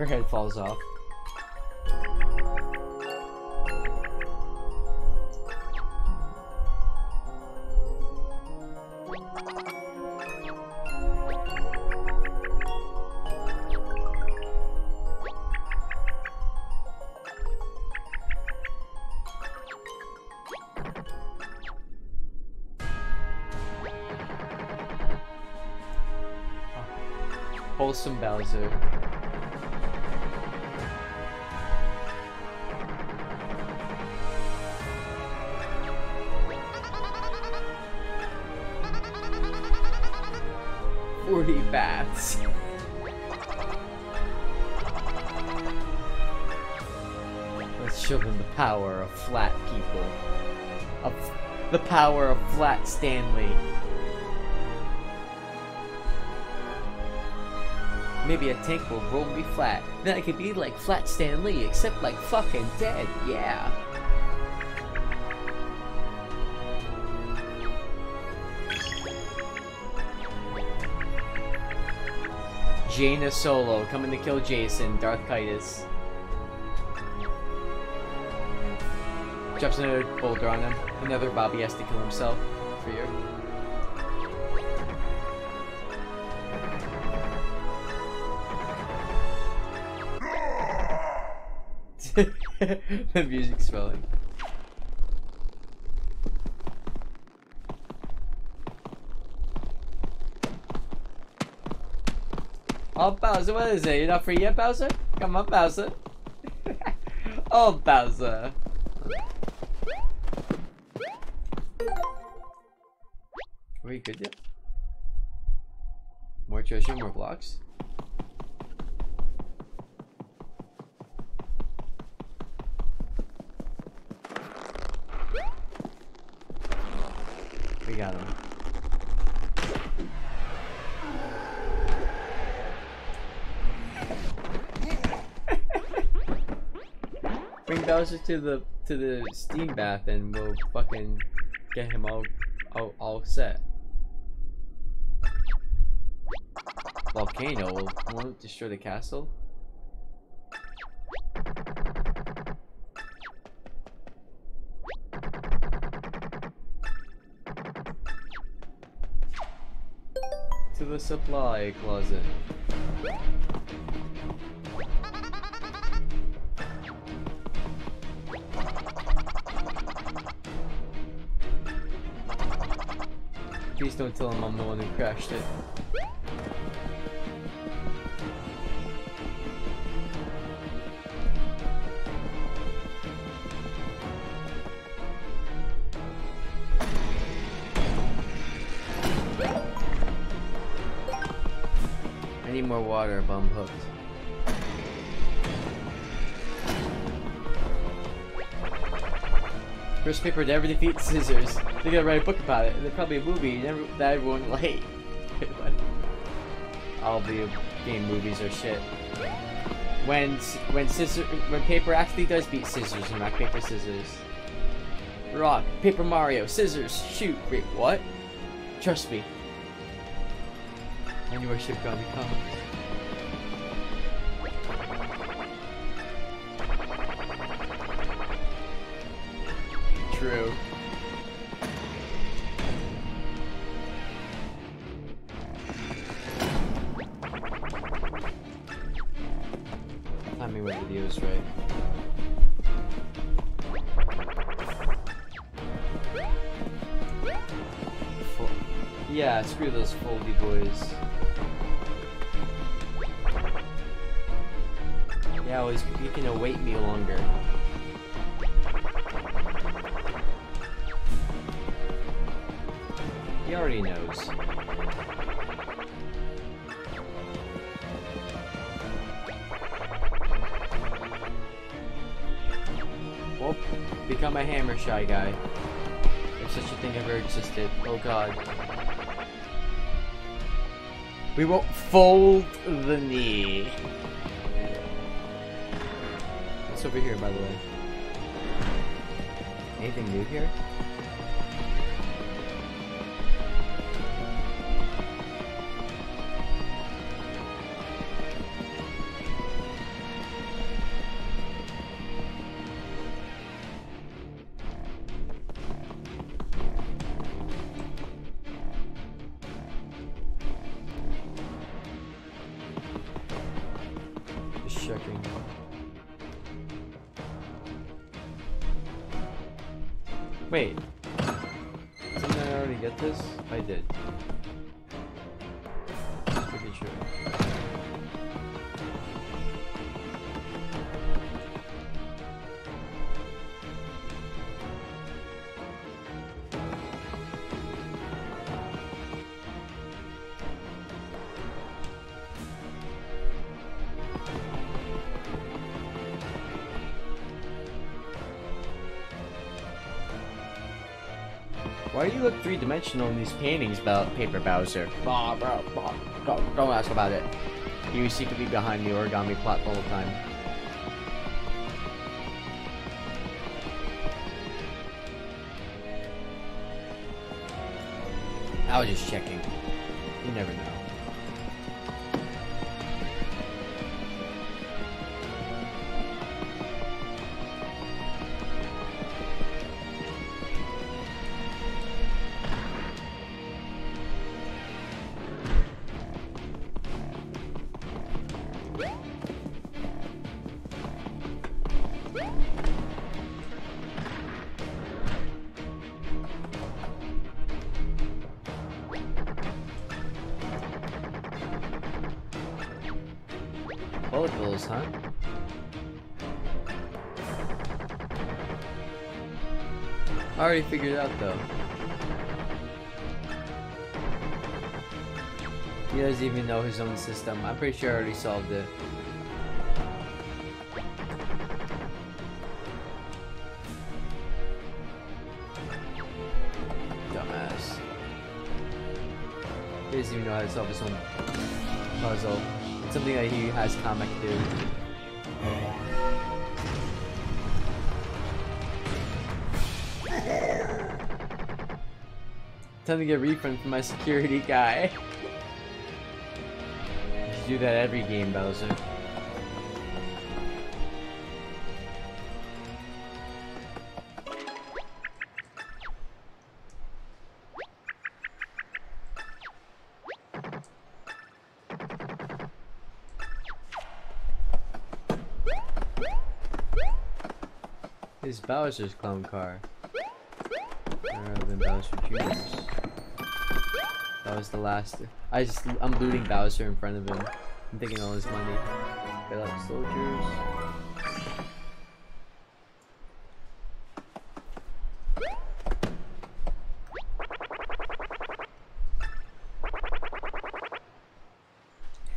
Her head falls off. Ah. Wholesome Bowser. Stanley. Maybe a tank will roll me flat. Then I could be like Flat Stanley, except like fucking dead. Yeah. Jaina Solo coming to kill Jacen, Darth Caedus. Drops another boulder on him. Another Bobby has to kill himself. For you. the music's swelling. Oh, Bowser, what is it? You're not free yet, Bowser? Come on, Bowser. oh, Bowser. Are you good yet? More treasure, more blocks? We got him. Bring Bowser to the to the steam bath and we'll fucking get him all all, all set. Volcano will won't destroy the castle. To the supply closet. Please don't tell him I'm the one who crashed it. Water, but hooked. First paper never defeats scissors. They're gonna write a book about it, there's probably a movie that everyone will hate. All the game movies are shit. When when scissor when paper actually does beat scissors and rock paper scissors. Rock paper Mario scissors shoot. Wait what? Trust me. When you worship gonna come. True. Become a hammer shy guy. If such a thing ever existed. Oh god. We won't fold the knee. What's over here, by the way? Anything new here? Why do you look three-dimensional in these paintings about Paper Bowser? Bah, bah. Don't, don't ask about it. You was secretly behind the origami plot the whole time. I was just checking. I already figured out though. He doesn't even know his own system. I'm pretty sure I already solved it. Dumbass. He doesn't even know how to solve his own puzzle. It's something that he has Kamek do. To get refund from my security guy. You do that every game, Bowser. Is Bowser's clown car. Rather than Bowser Jr.'s. That was the last. I just I'm looting Bowser in front of him. I'm taking all his money. Fill up soldiers.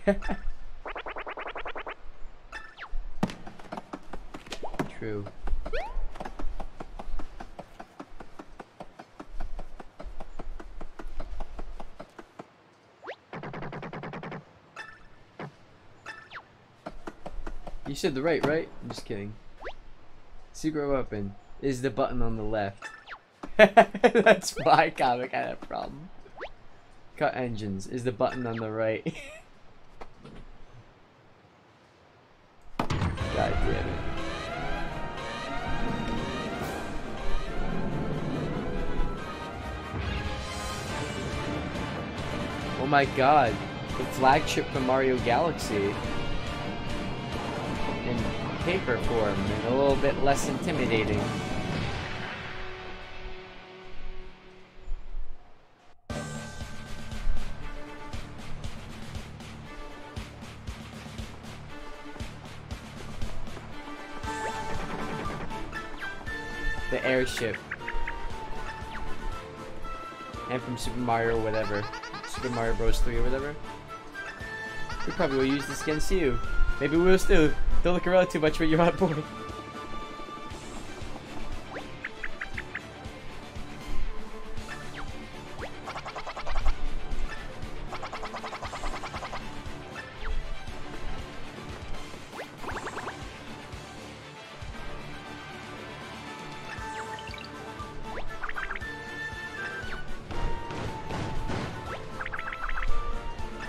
True. The right, right? I'm just kidding. Secret weapon is the button on the left. That's my comic I had a problem. Cut engines is the button on the right. God damn it. Oh my god, the flagship from Mario Galaxy paper form and a little bit less intimidating. The airship. And from Super Mario whatever. Super Mario Bros. 3 or whatever. We probably will use this against you. Maybe we'll still. Don't look around too much when you're on board.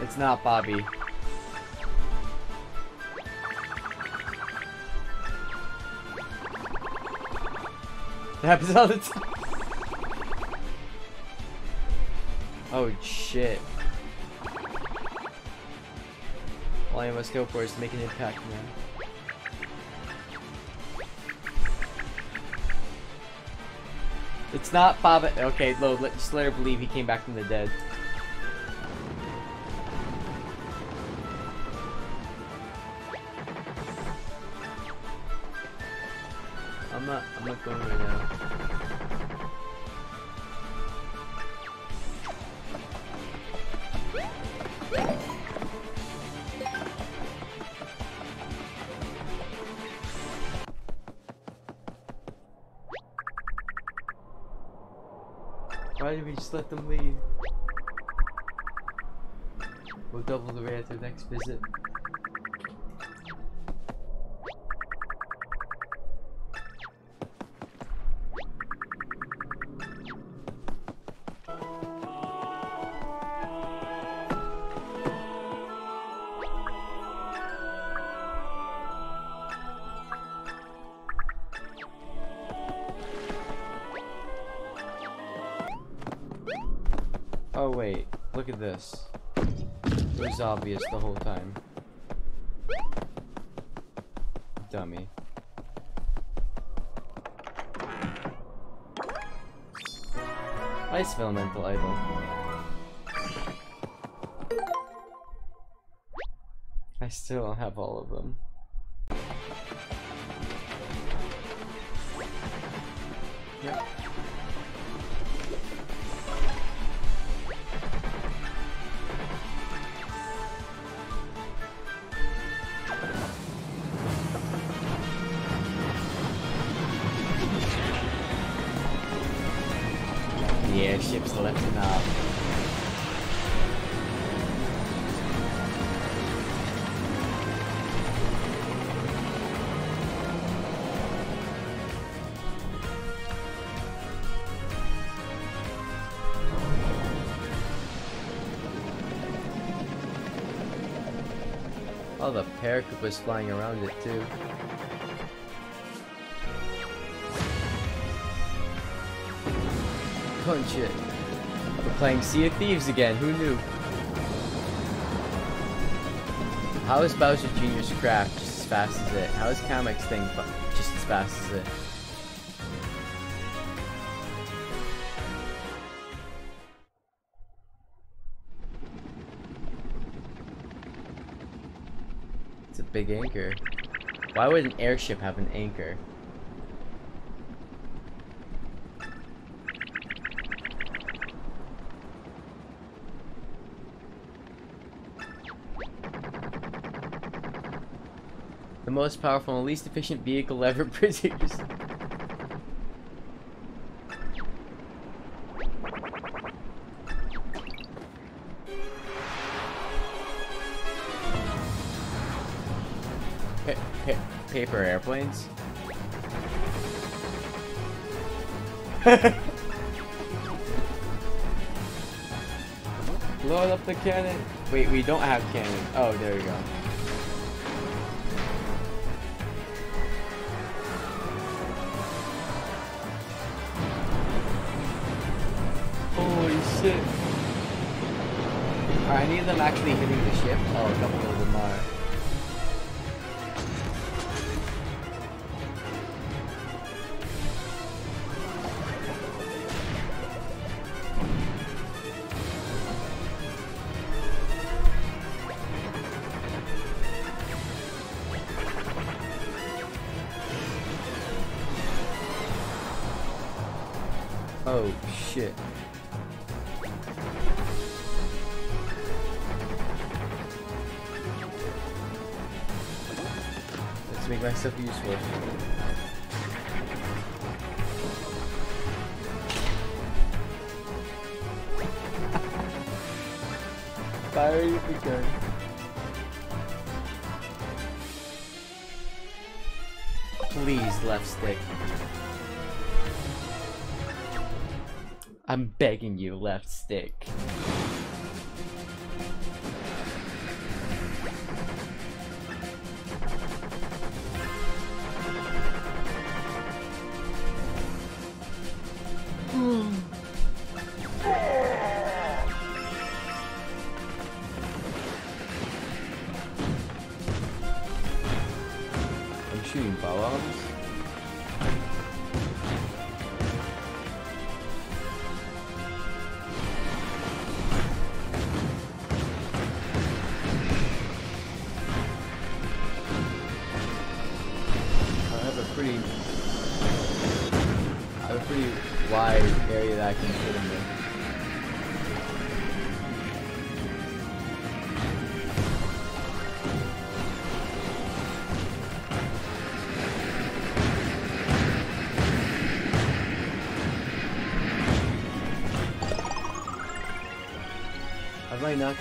It's not Bobby. It happens all the time. Oh shit. All I must go for is to make an impact man. It's not Baba. Okay, no, let, just let her believe he came back from the dead. I'm not, I'm not going next visit. Was obvious the whole time. Dummy. Nice elemental idol. I still don't have all of them. Yep. Was flying around it too. Punch it. We're playing Sea of Thieves again, who knew? How is Bowser Jr.'s craft just as fast as it? How is Kamek's thing just as fast as it? Big anchor. Why would an airship have an anchor? The most powerful and least efficient vehicle ever produced. Airplanes? Load up the cannon. Wait, we don't have cannon. Oh, there we go. Holy shit. Are any of them actually hitting the ship? Oh, a couple of them are. Begging you, left stick.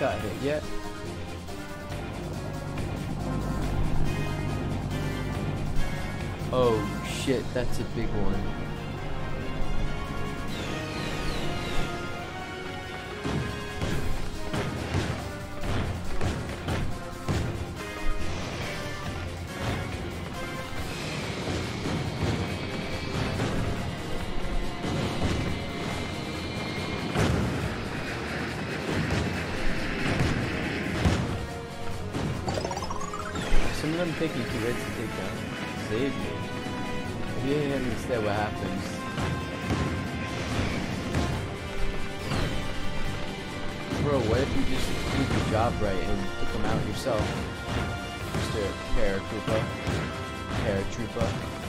Not got hit yet? Oh shit, that's a big one. Taking two hits to take down. Save me. If you him instead, what happens? Bro, what if you just did your job right and took him out yourself? Mr. Paratroopa. Paratroopa.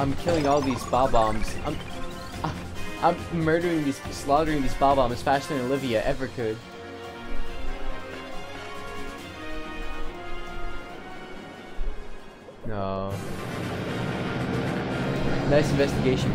I'm killing all these Bob-ombs. I'm, I- I'm murdering these, slaughtering these Bob-ombs faster than Olivia ever could. No. Nice investigation.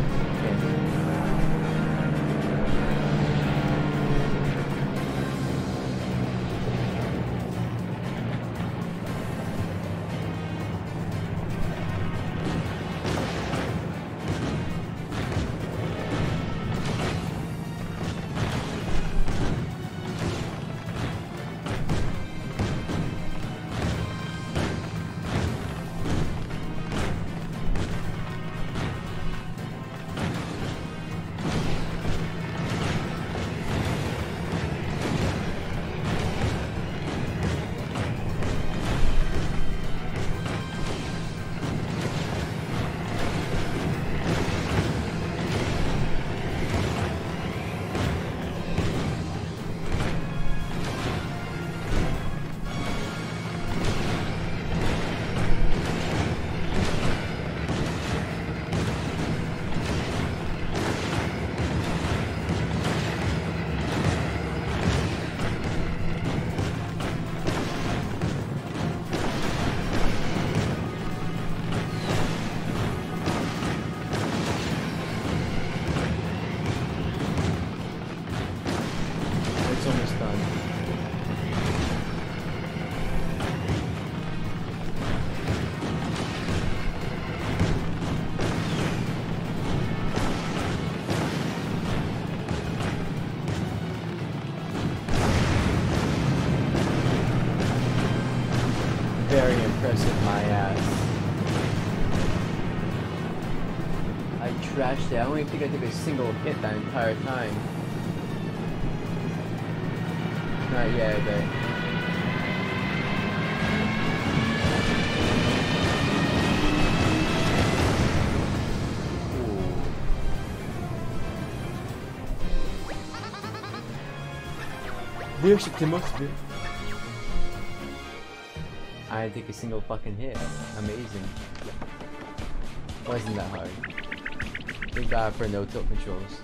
Very impressive, my ass. I trashed it. I don't even think I took a single hit that entire time. Not yet, but. Wiesz, ty mocny. I didn't take a single fucking hit. Amazing. Wasn't that hard. Thank God for no tilt controls.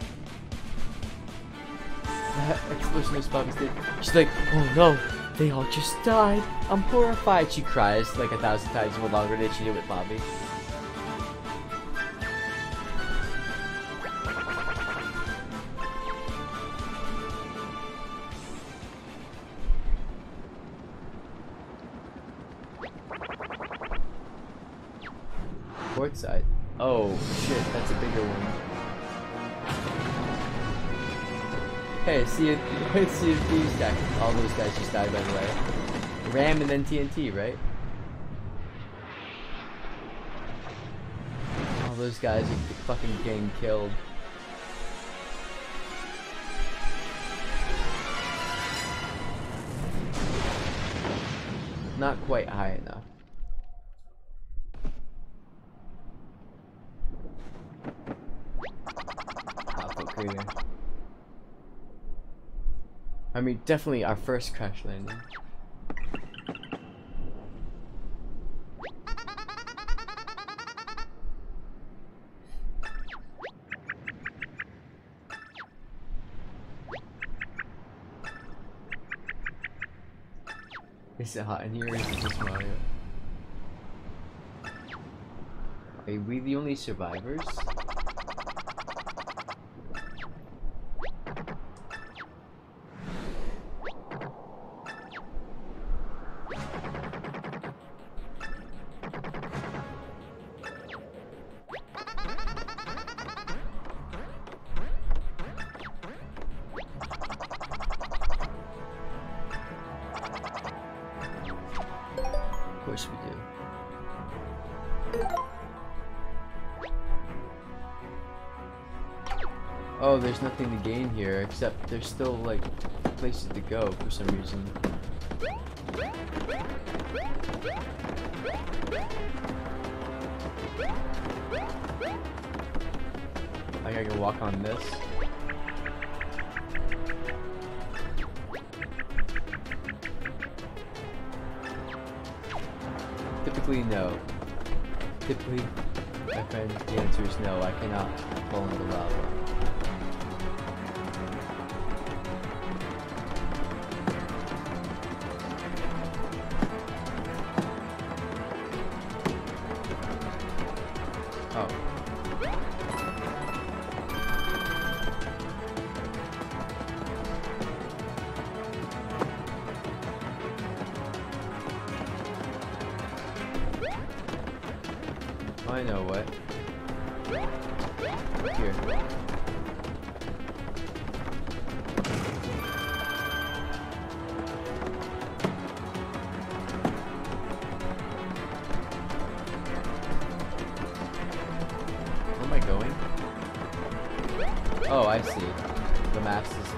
That explosion of Bobby's. She's like, oh no, They all just died. I'm horrified. She cries like a thousand times more longer than she did with Bobby. All those guys just died by the way. Ram and then TNT, right? All those guys are fucking getting killed. Not quite high enough. Crater. I mean, definitely our first crash landing. Is it hot in here Mario? Are we the only survivors? Oh, there's nothing to gain here, except there's still, like, places to go for some reason. Like I can walk on this. Typically, no. Typically, my friend, the answer is no. I cannot fall into lava. Know what. Here. Where am I going? Oh, I see. The mast is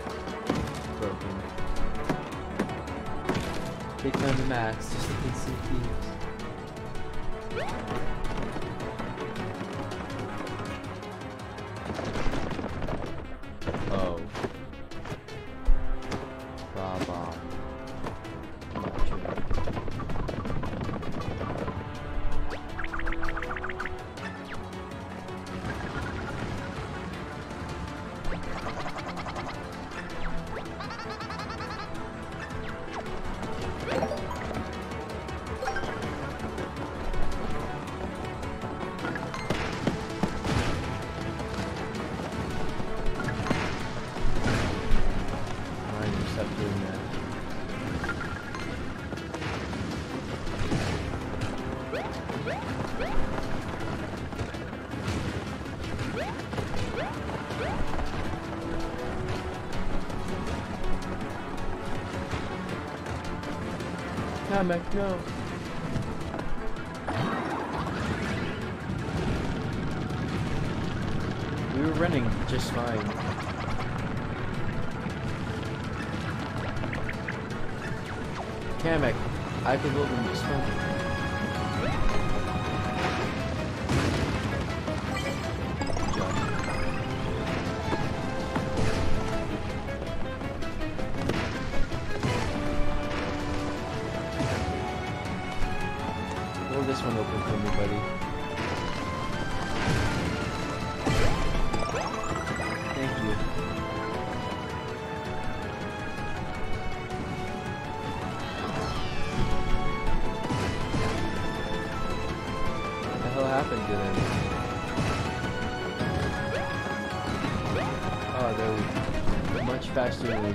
broken. Take down the mast just case it thieves. Kamek, no. We were running just fine. Kamek, I could build them just fine.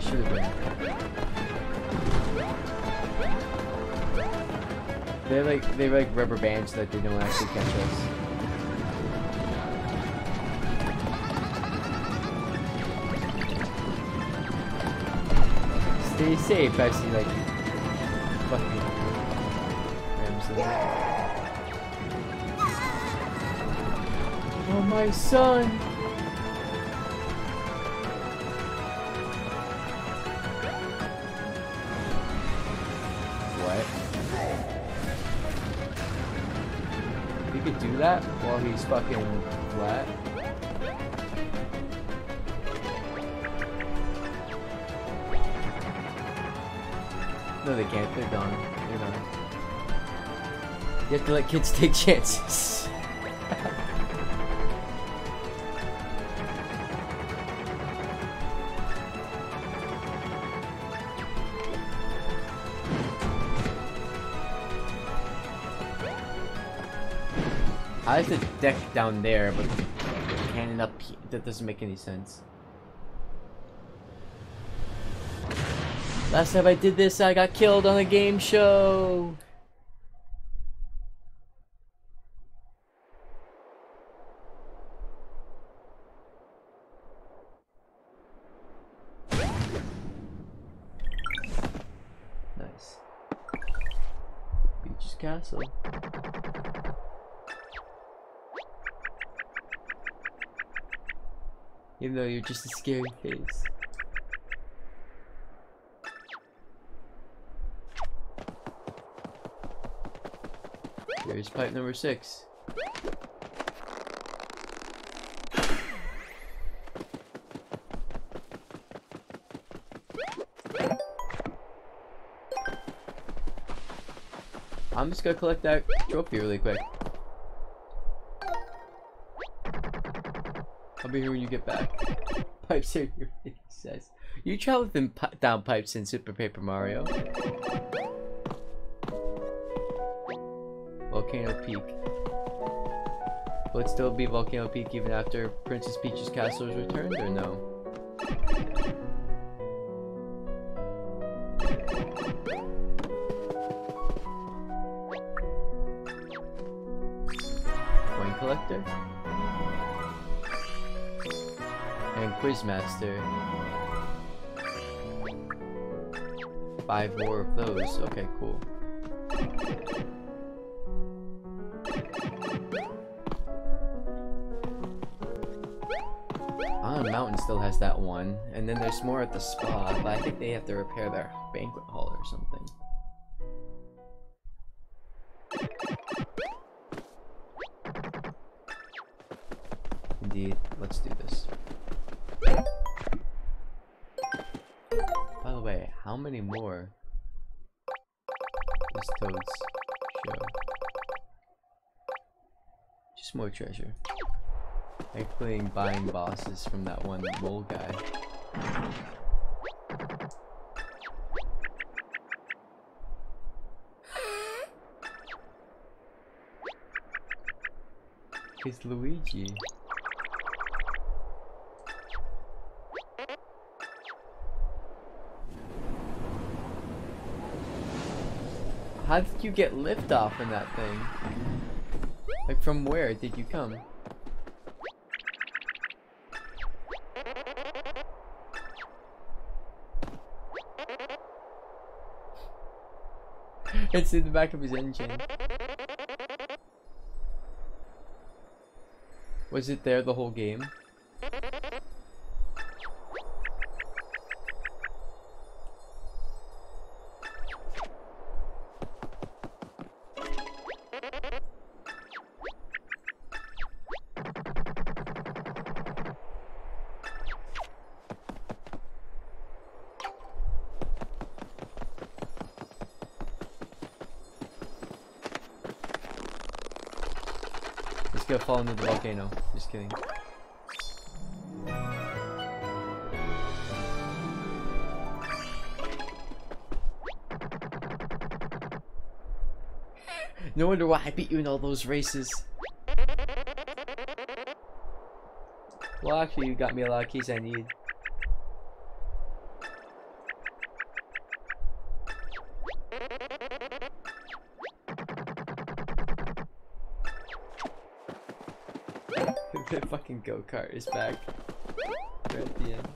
Should have been. They're like they're like rubber bands that they don't actually catch us. Stay safe as you like fucking rams. Oh my son! That while he's fucking flat? No, they can't. They're gone. They're gone. You have to let kids take chances. I like the deck down there, but cannon up he- that doesn't make any sense. Last time I did this, I got killed on a game show. Even though you're just a scary face. Here's pipe number six. I'm just gonna collect that trophy really quick. I'll be here when you get back. Pipes are your says. You traveled them pi down pipes in Super Paper Mario. Volcano Peak. Will it still be Volcano Peak even after Princess Peach's castle is returned, or no? Quizmaster. Five more of those. Okay, cool. Ah, Mountain still has that one. And then there's more at the spa, but I think they have to repair their banquet hall Treasure. Including buying bosses from that one mole guy. It's Luigi. How did you get liftoff in that thing? Like from where did you come? it's in the back of his engine. Was it there the whole game? fall into the volcano. Just kidding. No wonder why I beat you in all those races. Well, actually, you got me a lot of keys I need. Fucking go-kart is back. At the end.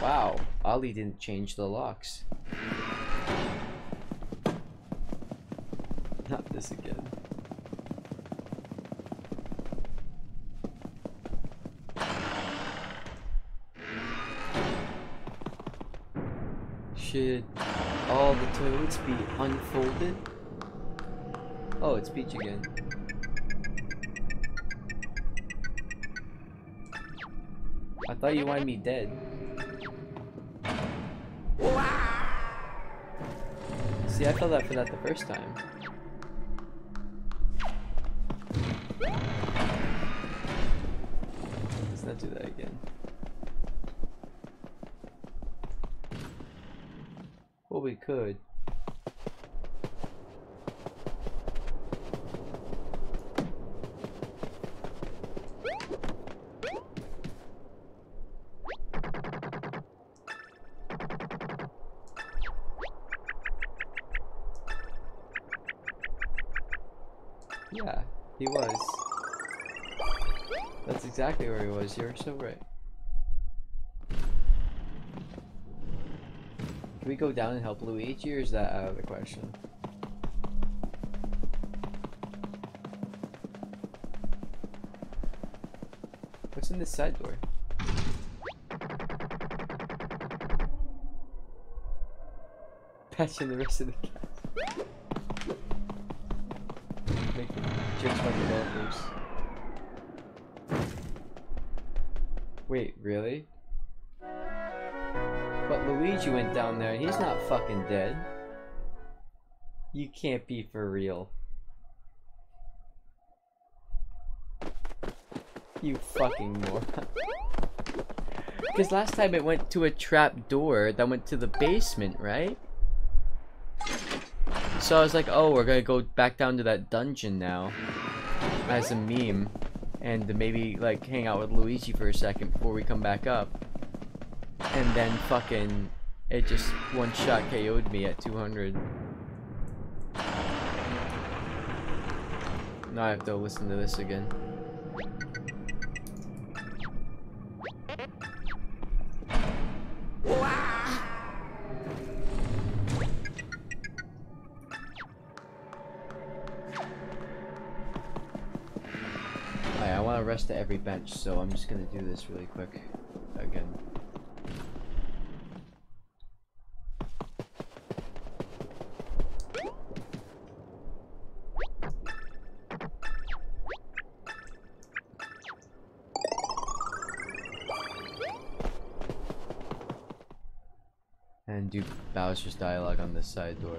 Wow, Olly didn't change the locks. Not this again. Should all the toads be unfolded? Oh, it's Peach again. I thought you wanted me dead. See, I fell that for that the first time. Let's not do that again. Well, we could. Where he was. You're so right. Can we go down and help Luigi, or is that out of the question? What's in this side door? Patching the rest of the cast. Make jokes about developers. But Luigi went down there and he's not fucking dead. You can't be for real. You fucking moron. Because last time it went to a trap door that went to the basement, right? So I was like, oh, we're gonna go back down to that dungeon now. As a meme. And maybe, like, hang out with Luigi for a second before we come back up. And then fucking, it just one shot KO'd me at 200. Now I have to listen to this again. Alright, I want to rest at every bench, so I'm just gonna do this really quick again. And do Bowser's dialogue on this side door.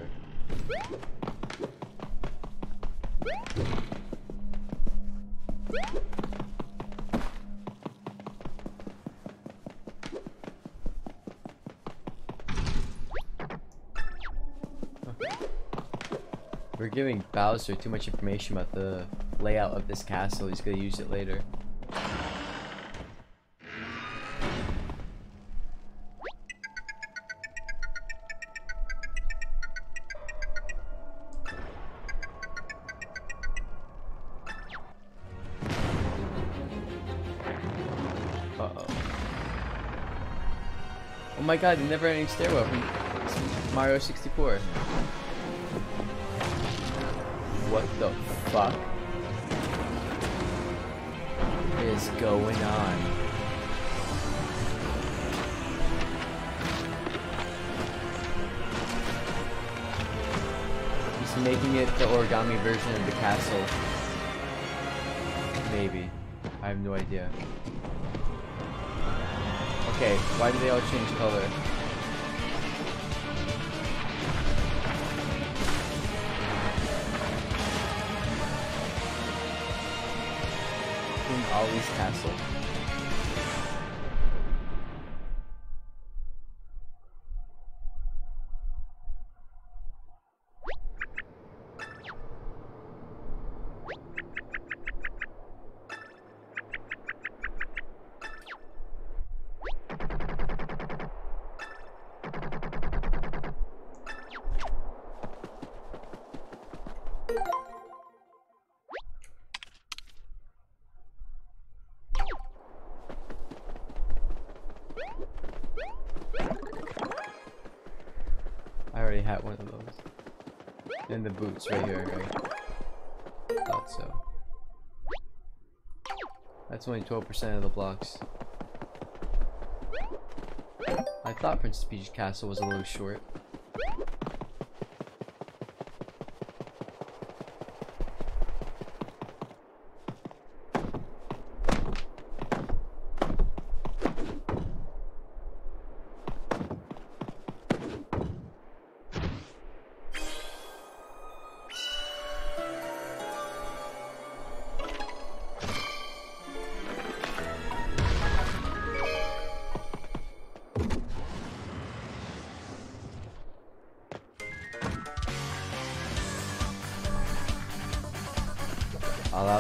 We're giving Bowser too much information about the layout of this castle. He's gonna use it later. My god, the never ending stairwell from Mario 64. What the fuck is going on? He's making it the origami version of the castle. Maybe. I have no idea. Okay, why do they all change color? King Olly's castle. Boots right here, right? Thought so. That's only 12% of the blocks. I thought Princess Peach Castle was a little short.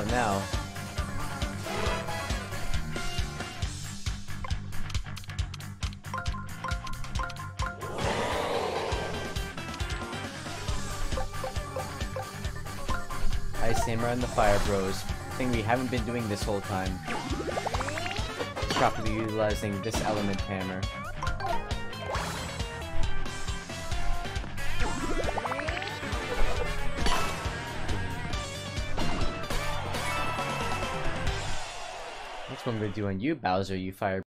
Out now. Ice Hammer and the Fire Bros. Thing we haven't been doing this whole time. Properly utilizing this element hammer. On you, Bowser, you fire